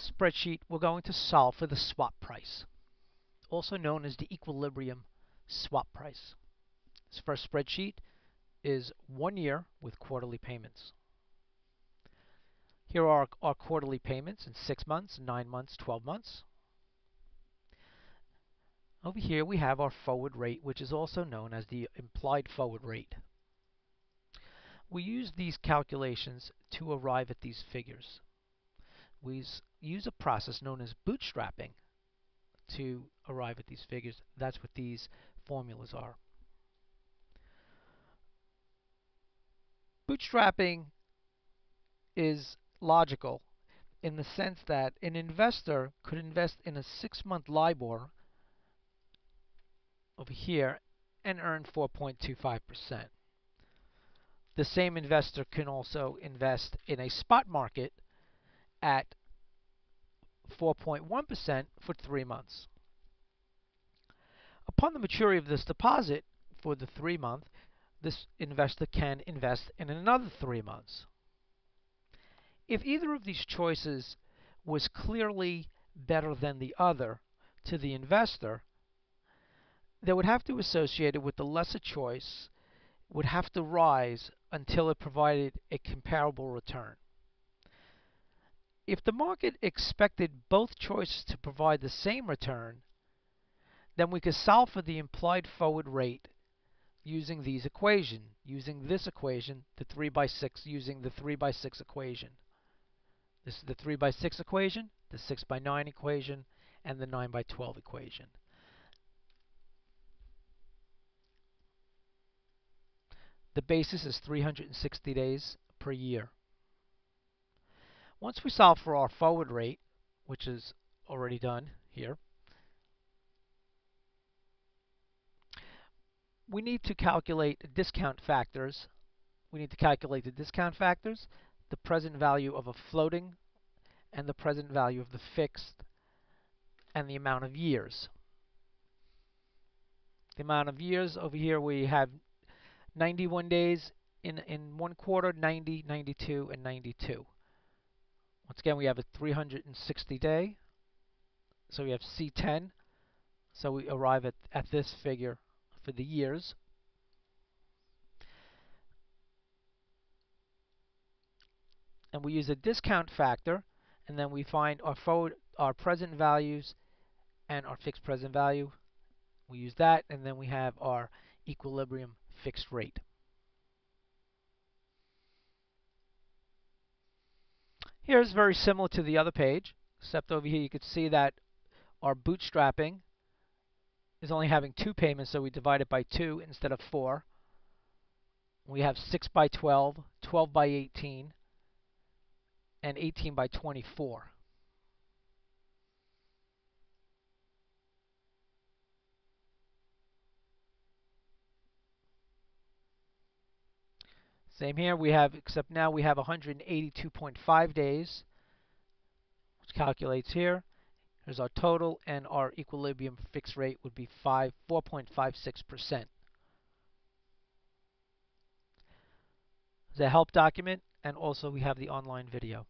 spreadsheet, we're going to solve for the swap price, also known as the equilibrium swap price. This first spreadsheet is one year with quarterly payments. Here are our quarterly payments in 6 months, 9 months, 12 months. Over here we have our forward rate, which is also known as the implied forward rate. We use these calculations to arrive at these figures. We use a process known as bootstrapping to arrive at these figures. That's what these formulas are. Bootstrapping is logical in the sense that an investor could invest in a six-month LIBOR over here and earn 4.25%. The same investor can also invest in a spot market at 4.1% for three months. Upon the maturity of this deposit for the three month, this investor can invest in another three months. If either of these choices was clearly better than the other to the investor, they would have to associate it with the lesser choice would have to rise until it provided a comparable return. If the market expected both choices to provide the same return, then we could solve for the implied forward rate using these equation, using this equation, the 3 by 6, using the 3 by 6 equation. This is the 3 by 6 equation, the 6 by 9 equation, and the 9 by 12 equation. The basis is 360 days per year. Once we solve for our forward rate, which is already done here, we need to calculate discount factors. We need to calculate the discount factors, the present value of a floating, and the present value of the fixed, and the amount of years. The amount of years over here we have 91 days in, in one quarter, 90, 92, and 92. Once again, we have a 360 day. So we have C10. So we arrive at, at this figure for the years. And we use a discount factor, and then we find our forward, our present values and our fixed present value. We use that, and then we have our equilibrium fixed rate. Here's very similar to the other page, except over here you could see that our bootstrapping is only having two payments, so we divide it by 2 instead of 4. We have 6 by 12, 12 by 18, and 18 by 24. Same here, we have, except now we have 182.5 days, which calculates here. Here's our total, and our equilibrium fixed rate would be 5, 4.56%. The help document, and also we have the online video.